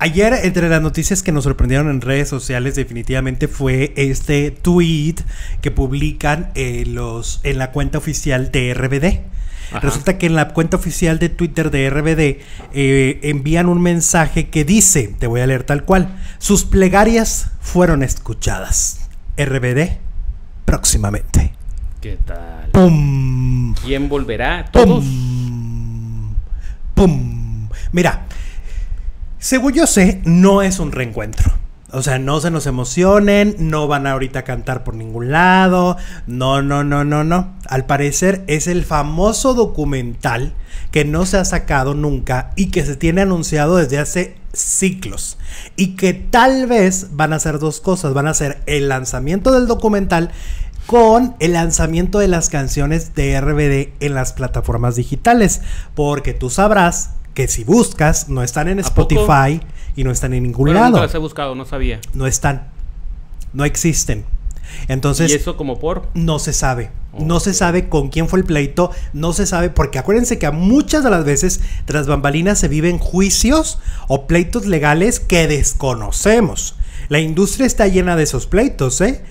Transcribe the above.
Ayer, entre las noticias que nos sorprendieron en redes sociales, definitivamente fue este tweet que publican eh, los, en la cuenta oficial de RBD. Resulta que en la cuenta oficial de Twitter de RBD eh, envían un mensaje que dice, te voy a leer tal cual, sus plegarias fueron escuchadas. RBD próximamente. ¿Qué tal? ¡Pum! ¿Quién volverá? ¿Todos? ¡Pum! ¡Pum! Mira, según yo sé, no es un reencuentro. O sea, no se nos emocionen, no van ahorita a cantar por ningún lado. No, no, no, no, no. Al parecer es el famoso documental que no se ha sacado nunca y que se tiene anunciado desde hace ciclos. Y que tal vez van a ser dos cosas. Van a ser el lanzamiento del documental con el lanzamiento de las canciones de RBD en las plataformas digitales. Porque tú sabrás que si buscas, no están en. Spotify y no están en ningún Bueno, lado. nunca las he buscado, no sabía. No están. No existen. Entonces, ¿Y eso como por? no se sabe. No se sabe con quién fue el pleito, no se sabe, porque acuérdense que muchas de las veces tras bambalinas se viven juicios o pleitos legales que desconocemos. La industria está llena de esos pleitos, ¿eh?